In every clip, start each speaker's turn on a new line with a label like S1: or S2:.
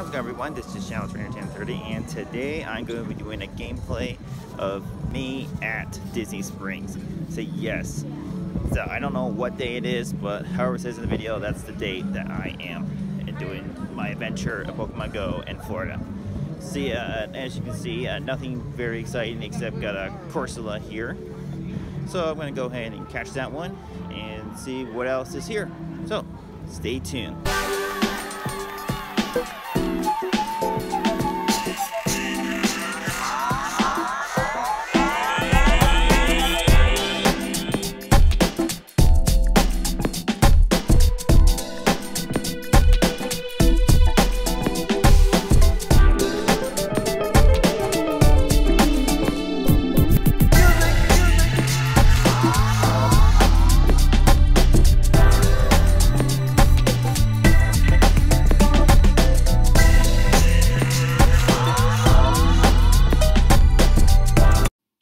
S1: How's it going everyone? This is Shadow Trainer 1030 and today I'm going to be doing a gameplay of me at Disney Springs. So yes, so I don't know what day it is, but however it says in the video, that's the date that I am doing my adventure of Pokemon Go in Florida. See, uh, as you can see, uh, nothing very exciting except got a Corsola here. So I'm going to go ahead and catch that one and see what else is here. So stay tuned.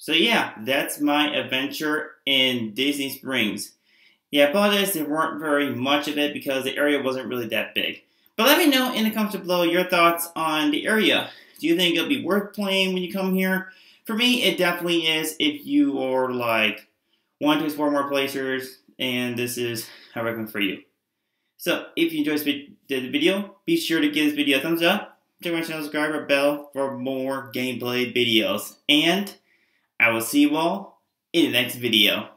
S1: So yeah, that's my adventure in Disney Springs. Yeah, I apologize there weren't very much of it because the area wasn't really that big. But let me know in the comments below your thoughts on the area. Do you think it'll be worth playing when you come here? For me, it definitely is if you are like want to explore more places and this is I recommend for you. So if you enjoyed the video, be sure to give this video a thumbs up. Check my channel, subscribe, or bell for more gameplay videos. And I will see you all in the next video.